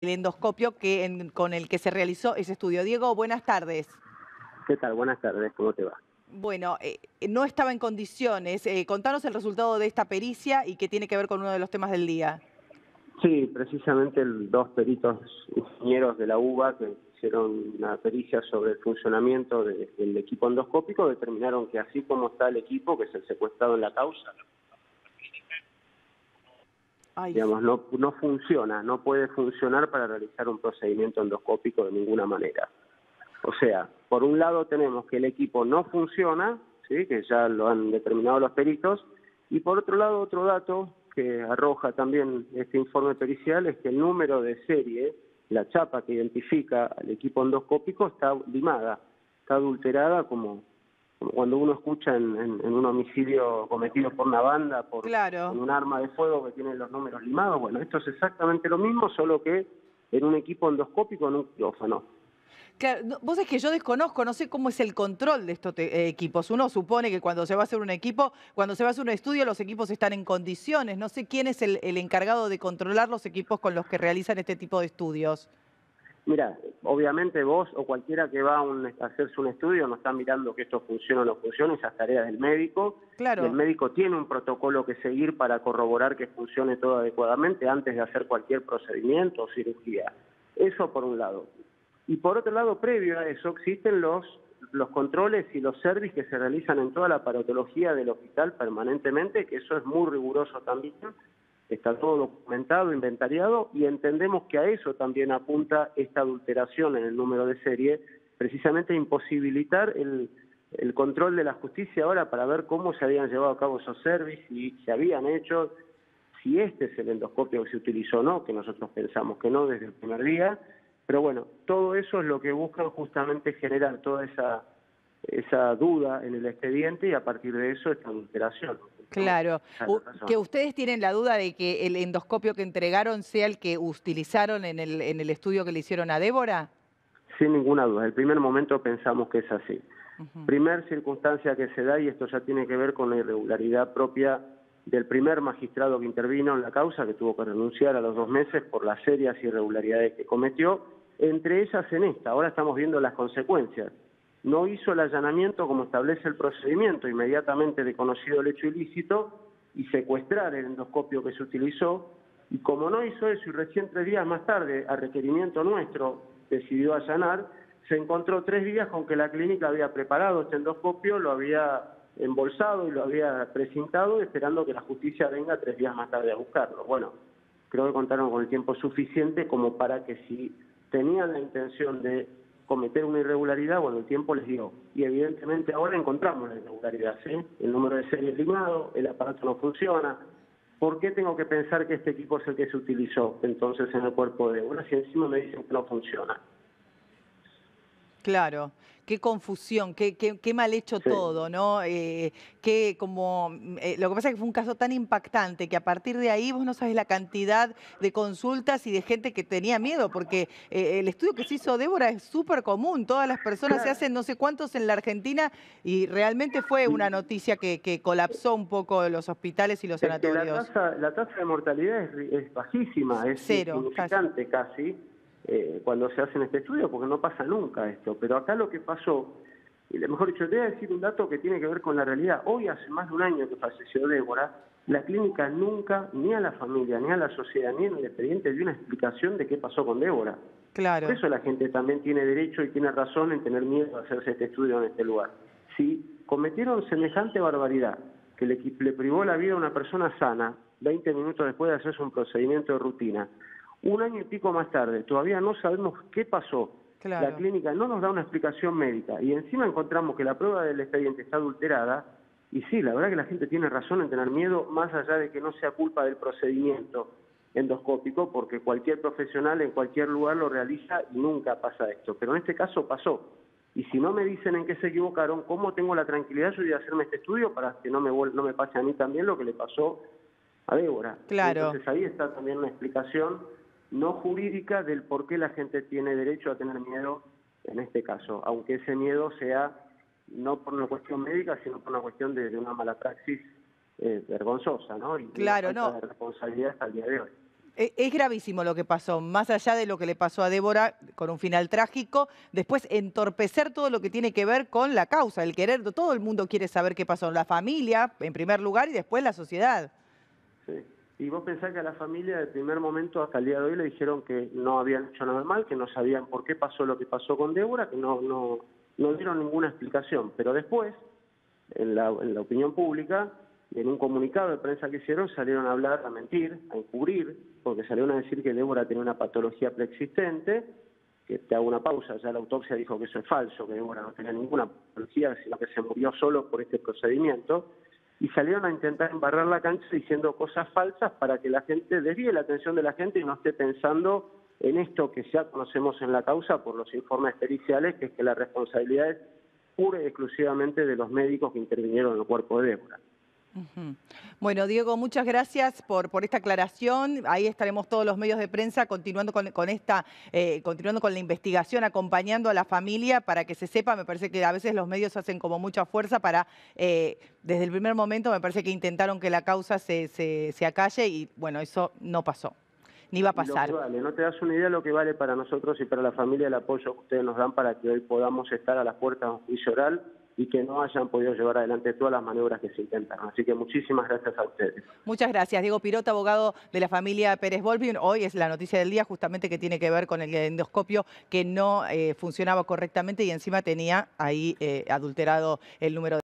el endoscopio que, con el que se realizó ese estudio. Diego, buenas tardes. ¿Qué tal? Buenas tardes, ¿cómo te va? Bueno, eh, no estaba en condiciones. Eh, contanos el resultado de esta pericia y qué tiene que ver con uno de los temas del día. Sí, precisamente dos peritos ingenieros de la UBA que hicieron una pericia sobre el funcionamiento del equipo endoscópico determinaron que así como está el equipo, que es el secuestrado en la causa, digamos, no, no funciona, no puede funcionar para realizar un procedimiento endoscópico de ninguna manera. O sea, por un lado tenemos que el equipo no funciona, ¿sí? que ya lo han determinado los peritos, y por otro lado otro dato que arroja también este informe pericial es que el número de serie, la chapa que identifica al equipo endoscópico está limada, está adulterada como cuando uno escucha en, un homicidio cometido por una banda, por un arma de fuego que tiene los números limados, bueno, esto es exactamente lo mismo, solo que en un equipo endoscópico, en un quirófano. Claro, vos es que yo desconozco, no sé cómo es el control de estos eh, equipos. Uno supone que cuando se va a hacer un equipo, cuando se va a hacer un estudio, los equipos están en condiciones. No sé quién es el encargado de controlar los equipos con los que realizan este tipo de estudios. Mira, obviamente vos o cualquiera que va a, hacerse un estudio no está mirando que esto funcione o no funcione, esas tareas del médico. Claro. el médico tiene un protocolo que seguir para corroborar que funcione todo adecuadamente antes de hacer cualquier procedimiento o cirugía. Eso por un lado. Y por otro lado, previo a eso, existen los, los controles y los servicios que se realizan en toda la parotología del hospital permanentemente, que eso es muy riguroso también está todo documentado, inventariado y entendemos que a eso también apunta esta adulteración en el número de serie, precisamente imposibilitar el, el control de la justicia ahora para ver cómo se habían llevado a cabo esos servicios, y se habían hecho, si este es el endoscopio que se utilizó o no, que nosotros pensamos que no desde el primer día, pero bueno, todo eso es lo que buscan justamente generar toda esa, esa duda en el expediente y a partir de eso esta adulteración. Claro, que ustedes tienen la duda de que el endoscopio que entregaron sea el que utilizaron en el, en el estudio que le hicieron a Débora. Sin ninguna duda, en el primer momento pensamos que es así. Primer circunstancia que se da, y esto ya tiene que ver con la irregularidad propia del primer magistrado que intervino en la causa, que tuvo que renunciar a los dos meses por las serias irregularidades que cometió, entre ellas en esta. Ahora estamos viendo las consecuencias no hizo el allanamiento como establece el procedimiento, inmediatamente de conocido el hecho ilícito, y secuestrar el endoscopio que se utilizó, y como no hizo eso y recién tres días más tarde, a requerimiento nuestro, decidió allanar, se encontró tres días con que la clínica había preparado este endoscopio, lo había embolsado y lo había precintado, esperando que la justicia venga tres días más tarde a buscarlo. Bueno, creo que contaron con el tiempo suficiente como para que si tenían la intención de cometer una irregularidad, bueno, el tiempo les dio. Y evidentemente ahora encontramos la irregularidad. El número de series limado, el aparato no funciona. ¿Por qué tengo que pensar que este equipo es el que se utilizó entonces en el cuerpo de una si encima me dicen que no funciona? Claro, qué confusión, qué, qué, mal hecho todo, ¿no? Eh, que como, eh, lo que pasa es que fue un caso tan impactante que a partir de ahí vos no sabes la cantidad de consultas y de gente que tenía miedo, porque eh, el estudio que se hizo Débora es súper común, todas las personas se hacen no sé cuántos en la Argentina y realmente fue una noticia que, colapsó un poco los hospitales y los sanatorios. La tasa, de mortalidad es, bajísima, es Cero, insignificante casi eh, cuando se hace en este estudio, porque no pasa nunca esto. Pero acá lo que pasó, y mejor dicho, te voy a decir un dato que tiene que ver con la realidad. Hoy, hace más de un año que falleció Débora, la clínica nunca, ni a la familia, ni a la sociedad, ni en el expediente dio una explicación de qué pasó con Débora. Claro. Por eso la gente también tiene derecho y tiene razón en tener miedo a hacerse este estudio en este lugar. Si cometieron semejante barbaridad, que le, le privó la vida a una persona sana, 20 minutos después de hacerse un procedimiento de rutina, un año y pico más tarde, todavía no sabemos qué pasó. La clínica no nos da una explicación médica y encima encontramos que la prueba del expediente está adulterada y sí, la verdad que la gente tiene razón en tener miedo, más allá de que no sea culpa del procedimiento endoscópico, porque cualquier profesional en cualquier lugar lo realiza y nunca pasa esto. Pero en este caso pasó. Y si no me dicen en qué se equivocaron, ¿cómo tengo la tranquilidad yo de hacerme este estudio para que no me, no me pase a mí también lo que le pasó a Débora? Claro. Entonces ahí está también una explicación no jurídica del por qué la gente tiene derecho a tener miedo en este caso, aunque ese miedo sea no por una cuestión médica, sino por una cuestión de, una mala praxis eh, vergonzosa, ¿no? Y claro, no. responsabilidad hasta el día de hoy. E, es gravísimo lo que pasó, más allá de lo que le pasó a Débora con un final trágico, después entorpecer todo lo que tiene que ver con la causa, el querer, todo el mundo quiere saber qué pasó, la familia en primer lugar y después la sociedad. Sí. Y vos pensás que a la familia del primer momento hasta el día de hoy le dijeron que no habían hecho nada mal, que no sabían por qué pasó lo que pasó con Débora, que no, no, no dieron ninguna explicación. Pero después, en la, en la opinión pública, en un comunicado de prensa que hicieron salieron a hablar, a mentir, a encubrir, porque salieron a decir que Débora tenía una patología preexistente, que te hago una pausa, ya la autopsia dijo que eso es falso, que Débora no tenía ninguna patología, sino que se murió solo por este procedimiento, y salieron a intentar embarrar la cancha diciendo cosas falsas para que la gente desvíe la atención de la gente y no esté pensando en esto que ya conocemos en la causa por los informes periciales, que es que la responsabilidad es pura y exclusivamente de los médicos que intervinieron en el cuerpo de Débora. Bueno, Diego, muchas gracias por, por esta aclaración. Ahí estaremos todos los medios de prensa continuando con, esta, eh, continuando con la investigación, acompañando a la familia para que se sepa. Me parece que a veces los medios hacen como mucha fuerza para, eh, desde el primer momento, me parece que intentaron que la causa se, se, acalle y bueno, eso no pasó. Ni va a pasar. no te das una idea de lo que vale para nosotros y para la familia el apoyo que ustedes nos dan para que hoy podamos estar a las puertas de un juicio oral y que no hayan podido llevar adelante todas las maniobras que se intentaron. Así que muchísimas gracias a ustedes. Muchas gracias. Diego Pirota, abogado de la familia Pérez Volpi. Hoy es la noticia del día justamente que tiene que ver con el endoscopio que no eh, funcionaba correctamente y encima tenía ahí eh, adulterado el número de...